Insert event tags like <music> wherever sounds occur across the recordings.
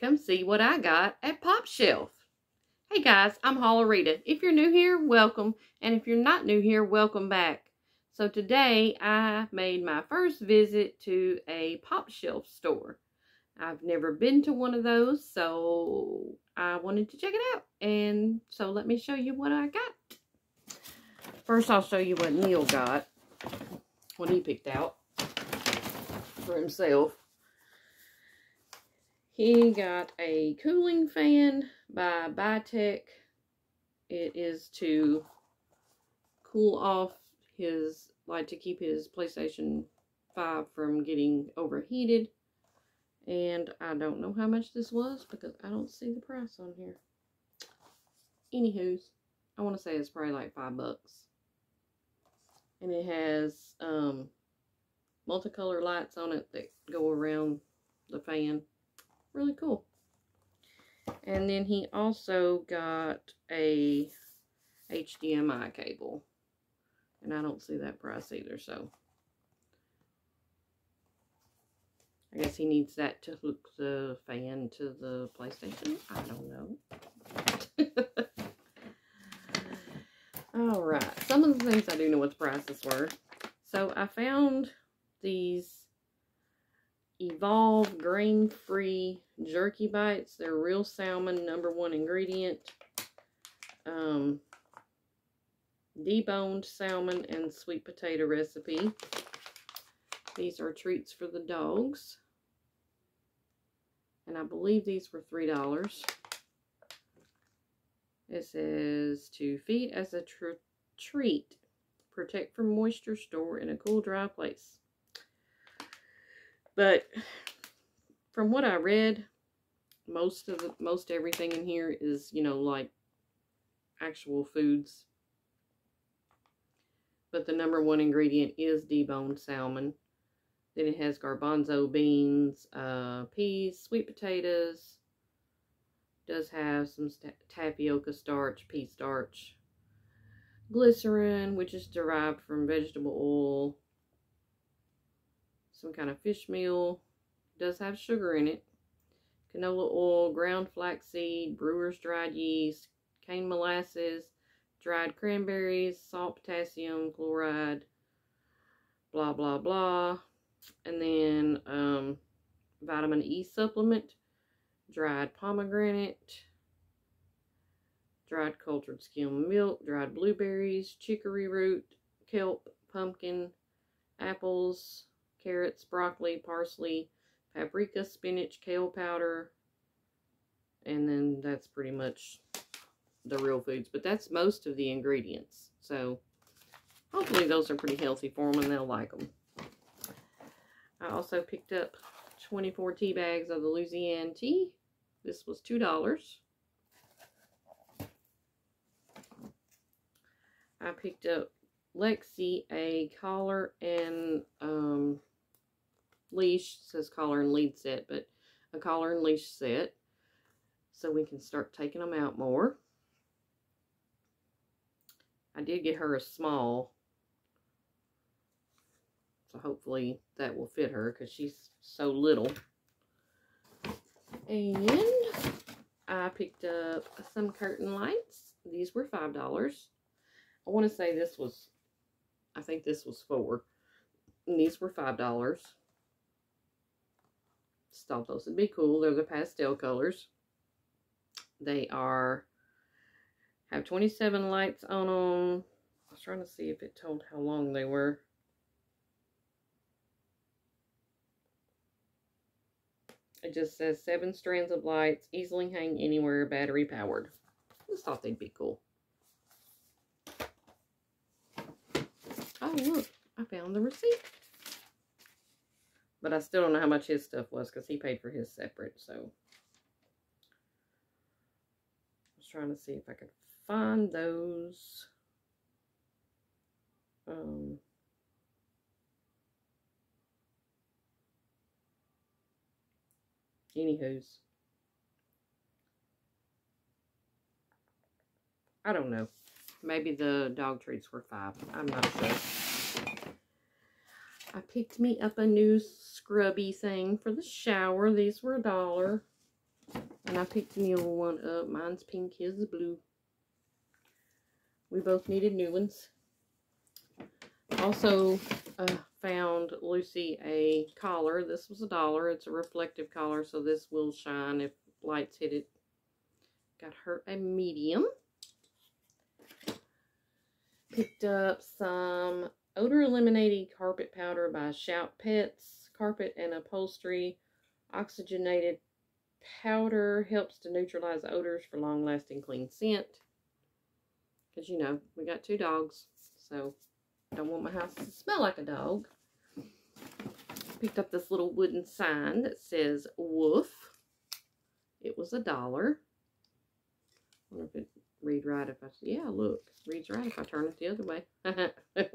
come see what I got at Pop Shelf. Hey guys, I'm Haul A Rita. If you're new here, welcome. And if you're not new here, welcome back. So today I made my first visit to a Pop Shelf store. I've never been to one of those, so I wanted to check it out. And so let me show you what I got. First, I'll show you what Neil got, what he picked out for himself. He got a cooling fan by Bytech. It is to cool off his, like to keep his PlayStation 5 from getting overheated. And I don't know how much this was because I don't see the price on here. Anywho's, I want to say it's probably like five bucks. And it has um, multicolor lights on it that go around the fan really cool. And then he also got a HDMI cable. And I don't see that price either, so. I guess he needs that to hook the fan to the PlayStation. I don't know. <laughs> Alright, some of the things I do know what the prices were. So I found these Evolve grain-free jerky bites. They're real salmon, number one ingredient. Um, deboned salmon and sweet potato recipe. These are treats for the dogs. And I believe these were $3. It says to feed as a tr treat. Protect from moisture, store in a cool, dry place. But from what I read, most of the, most everything in here is, you know, like actual foods. But the number one ingredient is deboned salmon. Then it has garbanzo beans, uh, peas, sweet potatoes. Does have some tapioca starch, pea starch. Glycerin, which is derived from vegetable oil some kind of fish meal. does have sugar in it. Canola oil, ground flaxseed, brewer's dried yeast, cane molasses, dried cranberries, salt, potassium, chloride, blah, blah, blah. And then um, vitamin E supplement, dried pomegranate, dried cultured skim milk, dried blueberries, chicory root, kelp, pumpkin, apples, carrots, broccoli, parsley, paprika, spinach, kale powder, and then that's pretty much the real foods. But that's most of the ingredients. So hopefully those are pretty healthy for them and they'll like them. I also picked up 24 tea bags of the Luzianne tea. This was $2. I picked up Lexi a collar and um, leash. Says collar and lead set, but a collar and leash set. So we can start taking them out more. I did get her a small. So hopefully that will fit her because she's so little. And I picked up some curtain lights. These were $5. I want to say this was, I think this was 4 And these were $5. Just thought those would be cool. They're the pastel colors. They are, have 27 lights on them. I was trying to see if it told how long they were. It just says seven strands of lights, easily hang anywhere, battery powered. Just thought they'd be cool. Oh, look, I found the receipt. But I still don't know how much his stuff was because he paid for his separate. So I was trying to see if I could find those. Um, anywho's. I don't know. Maybe the dog treats were five. I'm not sure. I picked me up a new scrubby thing for the shower. These were a dollar. And I picked the Mule one up. Mine's pink, his is blue. We both needed new ones. Also uh, found Lucy a collar. This was a dollar. It's a reflective collar, so this will shine if lights hit it. Got her a medium. Picked up some odor eliminating carpet powder by Shout Pets. Carpet and upholstery. Oxygenated powder helps to neutralize odors for long-lasting clean scent. Because, you know, we got two dogs, so I don't want my house to smell like a dog. Picked up this little wooden sign that says woof. It was a dollar. I wonder if it read right if I, yeah, look, reads right if I turn it the other way. <laughs>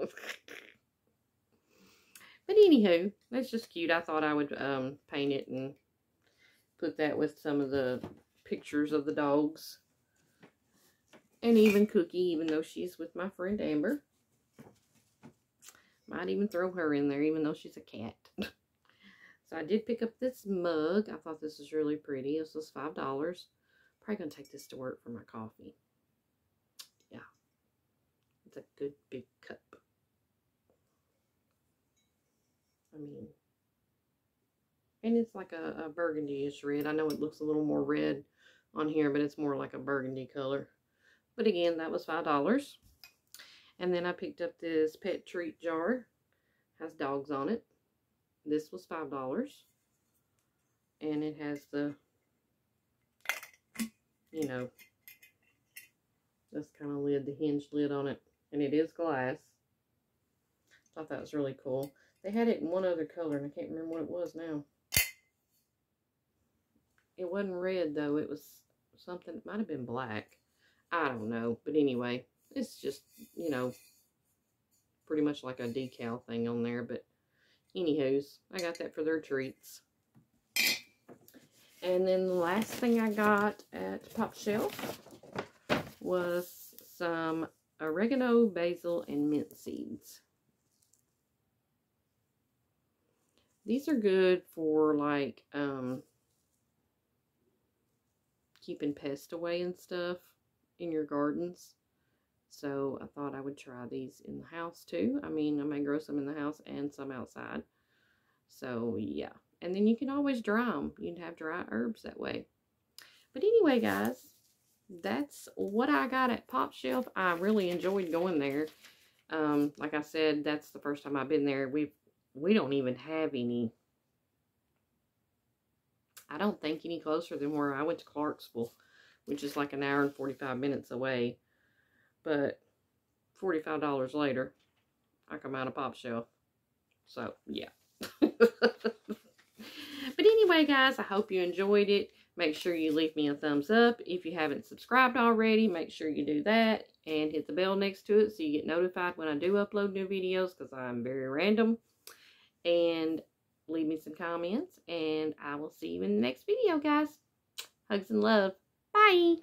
but anywho, that's just cute. I thought I would um, paint it and put that with some of the pictures of the dogs. And even Cookie, even though she's with my friend Amber. Might even throw her in there, even though she's a cat. <laughs> so I did pick up this mug. I thought this was really pretty. This was $5. Probably going to take this to work for my coffee. Yeah. It's a good big cup. I mean, and it's like a, a burgundy-ish red. I know it looks a little more red on here, but it's more like a burgundy color. But again, that was $5. And then I picked up this pet treat jar. Has dogs on it. This was $5. And it has the, you know, this kind of lid, the hinge lid on it. And it is glass. Thought that was really cool. They had it in one other color, and I can't remember what it was now. It wasn't red, though. It was something, it might have been black. I don't know. But anyway, it's just, you know, pretty much like a decal thing on there. But anywho's, I got that for their treats. And then the last thing I got at Pop Shelf was some oregano, basil, and mint seeds. These are good for like um, keeping pests away and stuff in your gardens. So I thought I would try these in the house too. I mean, I may grow some in the house and some outside. So yeah. And then you can always dry them. You can have dry herbs that way. But anyway, guys, that's what I got at Pop Shelf. I really enjoyed going there. Um, like I said, that's the first time I've been there. We we don't even have any. I don't think any closer than where I went to Clarksville which is like an hour and 45 minutes away. But $45 later, I come out of Pop Shelf. So, yeah. <laughs> but anyway, guys, I hope you enjoyed it. Make sure you leave me a thumbs up. If you haven't subscribed already, make sure you do that. And hit the bell next to it so you get notified when I do upload new videos because I'm very random. And leave me some comments. And I will see you in the next video, guys. Hugs and love. Bye.